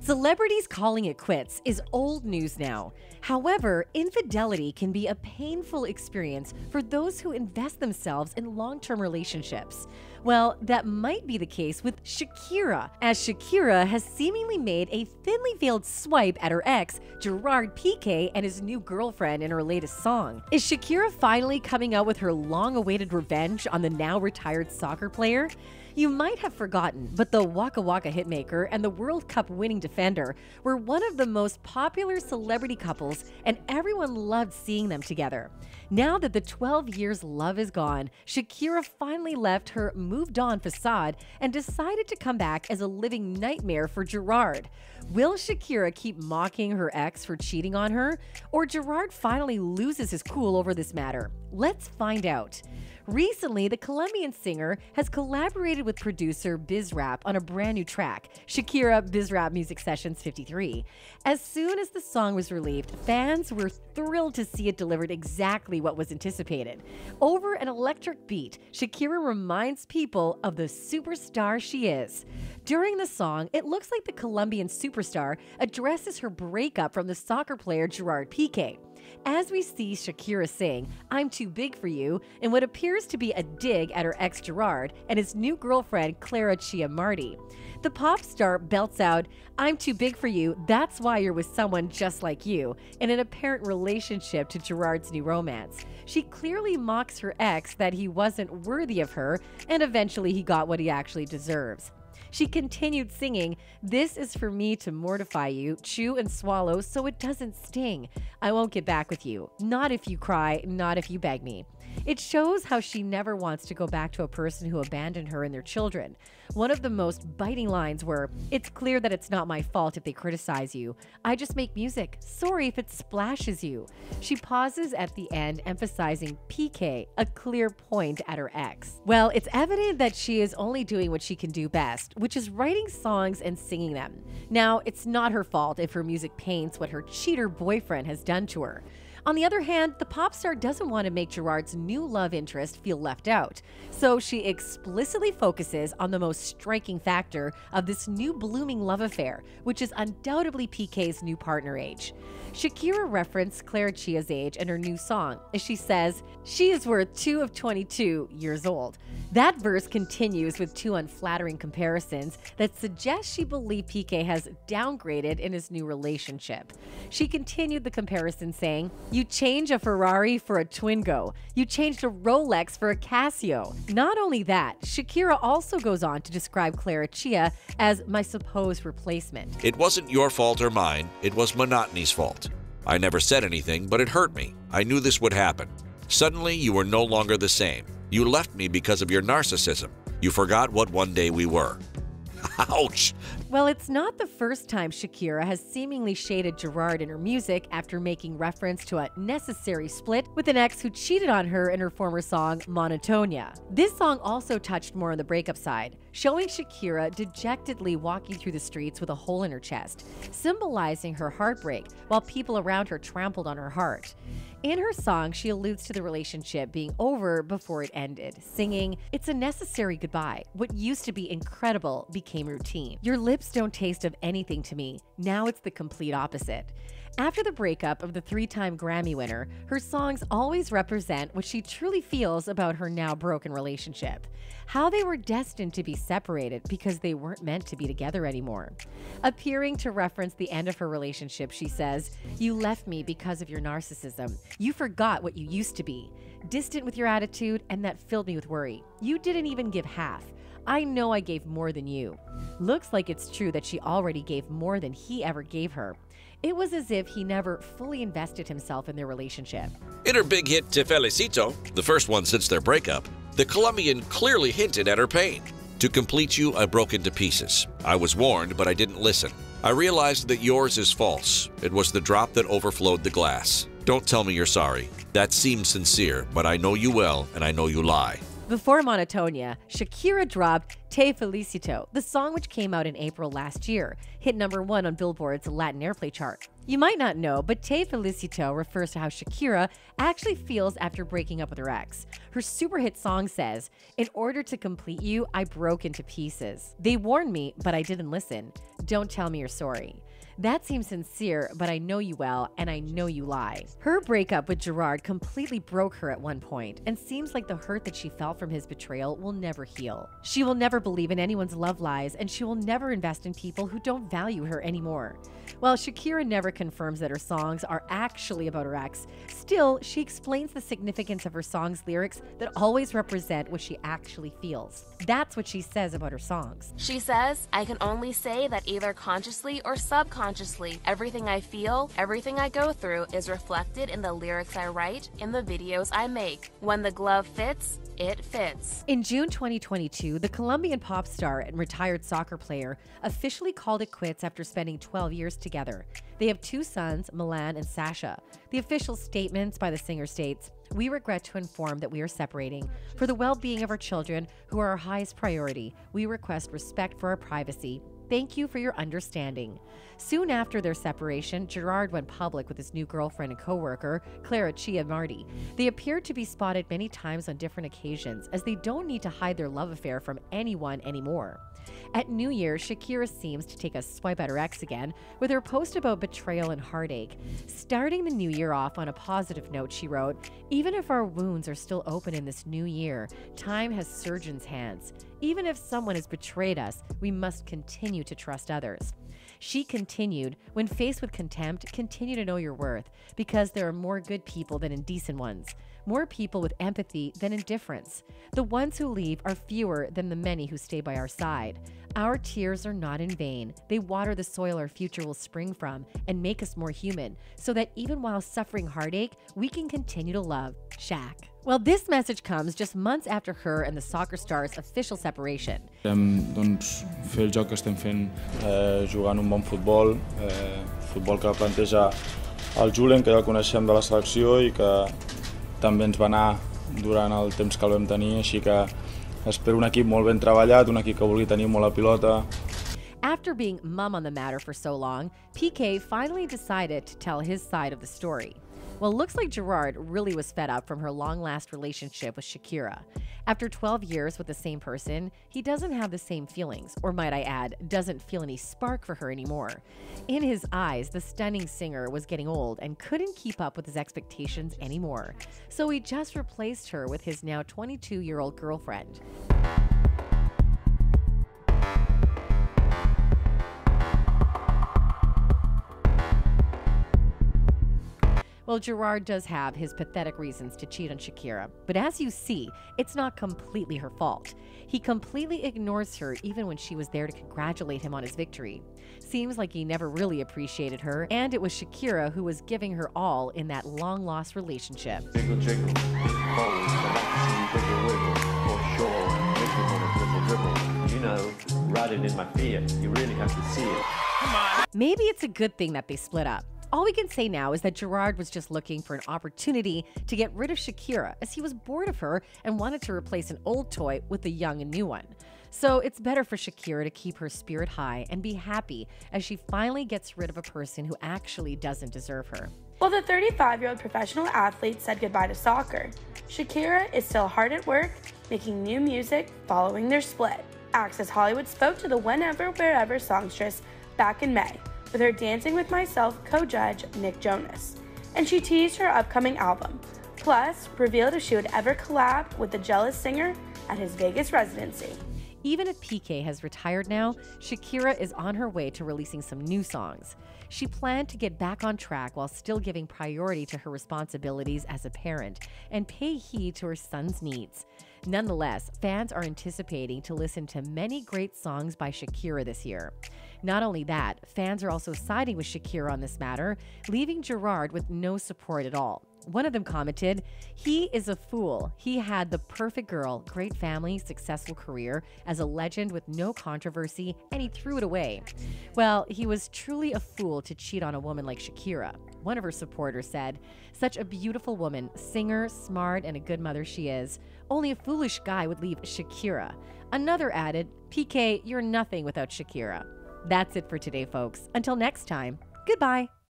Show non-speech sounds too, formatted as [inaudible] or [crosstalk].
Celebrities calling it quits is old news now. However, infidelity can be a painful experience for those who invest themselves in long term relationships. Well, that might be the case with Shakira, as Shakira has seemingly made a thinly veiled swipe at her ex, Gerard Piqué, and his new girlfriend in her latest song. Is Shakira finally coming out with her long awaited revenge on the now retired soccer player? You might have forgotten, but the Waka Waka hitmaker and the World Cup winning defender were one of the most popular celebrity couples, and everyone loved seeing them together. Now that the 12 years love is gone, Shakira finally left her moved on facade and decided to come back as a living nightmare for Gerard. Will Shakira keep mocking her ex for cheating on her? Or Gerard finally loses his cool over this matter? Let's find out. Recently, the Colombian singer has collaborated with producer Bizarrap on a brand new track, Shakira Bizarrap Music Sessions 53. As soon as the song was released, fans were thrilled to see it delivered exactly what was anticipated. Over an electric beat, Shakira reminds people of the superstar she is. During the song, it looks like the Colombian superstar addresses her breakup from the soccer player Gerard Piqué. As we see Shakira sing, I'm Too Big for You, in what appears to be a dig at her ex Gerard and his new girlfriend Clara Chia Marti. The pop star belts out, I'm too big for you, that's why you're with someone just like you, in an apparent relationship to Gerard's new romance. She clearly mocks her ex that he wasn't worthy of her, and eventually he got what he actually deserves. She continued singing, This is for me to mortify you, chew and swallow so it doesn't sting. I won't get back with you. Not if you cry, not if you beg me. It shows how she never wants to go back to a person who abandoned her and their children. One of the most biting lines were, It's clear that it's not my fault if they criticize you. I just make music. Sorry if it splashes you. She pauses at the end, emphasizing Piqué, a clear point at her ex. Well, it's evident that she is only doing what she can do best, which is writing songs and singing them. Now, it's not her fault if her music paints what her cheater boyfriend has done to her. On the other hand, the pop star doesn't want to make Gerard's new love interest feel left out, so she explicitly focuses on the most striking factor of this new blooming love affair, which is undoubtedly Piqué's new partner age. Shakira referenced Clara Chia's age in her new song, as she says, She is worth two of 22 years old. That verse continues with two unflattering comparisons that suggest she believes PK has downgraded in his new relationship. She continued the comparison saying, You change a Ferrari for a Twingo. You changed a Rolex for a Casio. Not only that, Shakira also goes on to describe Clara Chia as my supposed replacement. It wasn't your fault or mine, it was monotony's fault. I never said anything, but it hurt me. I knew this would happen. Suddenly, you were no longer the same. You left me because of your narcissism. You forgot what one day we were. [laughs] Ouch! Well, it's not the first time Shakira has seemingly shaded Gerard in her music after making reference to a necessary split with an ex who cheated on her in her former song, Monotonia. This song also touched more on the breakup side, showing Shakira dejectedly walking through the streets with a hole in her chest, symbolizing her heartbreak while people around her trampled on her heart. In her song, she alludes to the relationship being over before it ended, singing, It's a necessary goodbye. What used to be incredible became routine. Your lips don't taste of anything to me. Now it's the complete opposite. After the breakup of the three time Grammy winner, her songs always represent what she truly feels about her now broken relationship. How they were destined to be separated because they weren't meant to be together anymore. Appearing to reference the end of her relationship, she says, You left me because of your narcissism. You forgot what you used to be. Distant with your attitude, and that filled me with worry. You didn't even give half. I know I gave more than you. Looks like it's true that she already gave more than he ever gave her. It was as if he never fully invested himself in their relationship. In her big hit Te Felicito, the first one since their breakup, the Colombian clearly hinted at her pain. To complete you, I broke into pieces. I was warned, but I didn't listen. I realized that yours is false. It was the drop that overflowed the glass. Don't tell me you're sorry. That seems sincere, but I know you well and I know you lie. Before Monotonia, Shakira dropped Te Felicito, the song which came out in April last year, hit number one on Billboard's Latin Airplay chart. You might not know, but Te Felicito refers to how Shakira actually feels after breaking up with her ex. Her super hit song says, In order to complete you, I broke into pieces. They warned me, but I didn't listen. Don't tell me you're sorry. That seems sincere, but I know you well, and I know you lie. Her breakup with Gerard completely broke her at one point, and seems like the hurt that she felt from his betrayal will never heal. She will never believe in anyone's love lies, and she will never invest in people who don't value her anymore. While Shakira never confirms that her songs are actually about her ex, still, she explains the significance of her songs' lyrics that always represent what she actually feels. That's what she says about her songs. She says, I can only say that either consciously or subconsciously, everything I feel, everything I go through is reflected in the lyrics I write, in the videos I make. When the glove fits, it fits. In June 2022, the Colombian pop star and retired soccer player officially called it quits after spending 12 years together. They have two sons, Milan and Sasha. The official statements by the singer states, we regret to inform that we are separating. For the well being of our children, who are our highest priority, we request respect for our privacy. Thank you for your understanding. Soon after their separation, Gerard went public with his new girlfriend and co-worker, Clara Chia Marti. They appeared to be spotted many times on different occasions, as they don't need to hide their love affair from anyone anymore. At New Year, Shakira seems to take a swipe at her ex again with her post about betrayal and heartache. Starting the new year off on a positive note, she wrote, Even if our wounds are still open in this new year, time has surgeon's hands. Even if someone has betrayed us, we must continue to trust others. She continued, when faced with contempt, continue to know your worth, because there are more good people than indecent ones, more people with empathy than indifference. The ones who leave are fewer than the many who stay by our side. Our tears are not in vain. They water the soil our future will spring from and make us more human, so that even while suffering heartache, we can continue to love. Shaq. Well, this message comes just months after her and the soccer star's official separation. Hem doncs, fer el joc que estem fent eh, jugant un bon futbol, eh, futbol que planteja el Julen, que ja el coneixem de la selecció i que també ens va anar durant el temps que el vam tenir, així que espero un equip molt ben treballat, un equip que vulgui tenir molt la pilota. After being mum on the matter for so long, PK finally decided to tell his side of the story. Well, looks like Gerard really was fed up from her long last relationship with Shakira. After 12 years with the same person, he doesn't have the same feelings, or might I add, doesn't feel any spark for her anymore. In his eyes, the stunning singer was getting old and couldn't keep up with his expectations anymore. So he just replaced her with his now 22 year old girlfriend. Well, Gerard does have his pathetic reasons to cheat on Shakira, but as you see, it's not completely her fault. He completely ignores her even when she was there to congratulate him on his victory. Seems like he never really appreciated her, and it was Shakira who was giving her all in that long lost relationship. Jiggle, jiggle, balls, wiggle, wiggle, for sure, dribble, dribble. You know, riding in my Fiat, you really have to see it. Maybe it's a good thing that they split up. All we can say now is that Gerard was just looking for an opportunity to get rid of Shakira as he was bored of her and wanted to replace an old toy with a young and new one. So it's better for Shakira to keep her spirit high and be happy as she finally gets rid of a person who actually doesn't deserve her. Well, the 35 year old professional athlete said goodbye to soccer. Shakira is still hard at work, making new music following their split. Access Hollywood spoke to the Whenever Wherever songstress back in May with her Dancing with Myself co judge Nick Jonas. And she teased her upcoming album, plus revealed if she would ever collab with the jealous singer at his Vegas residency. Even if Piqué has retired now, Shakira is on her way to releasing some new songs. She planned to get back on track while still giving priority to her responsibilities as a parent and pay heed to her son's needs. Nonetheless, fans are anticipating to listen to many great songs by Shakira this year. Not only that, fans are also siding with Shakira on this matter, leaving Gerard with no support at all. One of them commented, He is a fool. He had the perfect girl, great family, successful career, as a legend with no controversy, and he threw it away. Well, he was truly a fool to cheat on a woman like Shakira. One of her supporters said, Such a beautiful woman, singer, smart, and a good mother she is. Only a foolish guy would leave Shakira. Another added, Piqué, you're nothing without Shakira. That's it for today, folks. Until next time, goodbye.